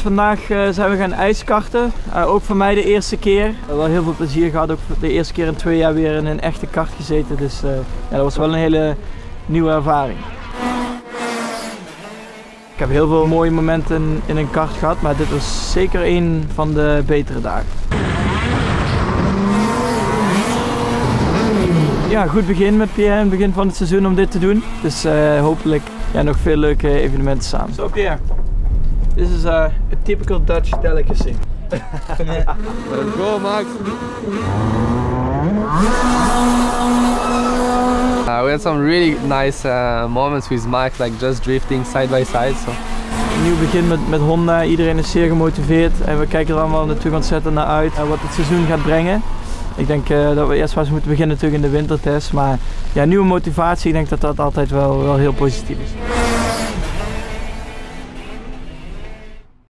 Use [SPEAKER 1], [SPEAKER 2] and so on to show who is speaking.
[SPEAKER 1] vandaag uh, zijn we gaan ijskarten. Uh, ook voor mij de eerste keer. Wel heel veel plezier gehad. Ook de eerste keer in twee jaar weer in een echte kart gezeten. Dus uh, ja, dat was wel een hele nieuwe ervaring. Ik heb heel veel mooie momenten in een kart gehad, maar dit was zeker een van de betere dagen. Ja, goed begin met Pierre begin van het seizoen om dit te doen. Dus hopelijk ja, nog veel leuke evenementen samen. Zo. This is a, a typical Dutch delicacy.
[SPEAKER 2] Let's go, Max. Uh, we had some really nice uh, moments with Max, like just drifting side by side. So.
[SPEAKER 1] Nieuw begin met, met Honda, iedereen is zeer gemotiveerd en we kijken er allemaal natuurlijk ontzettend naar uit uh, wat het seizoen gaat brengen. Ik denk uh, dat we eerst maar eens moeten beginnen natuurlijk in de wintertest, maar ja, nieuwe motivatie, ik denk dat dat altijd wel, wel heel positief is.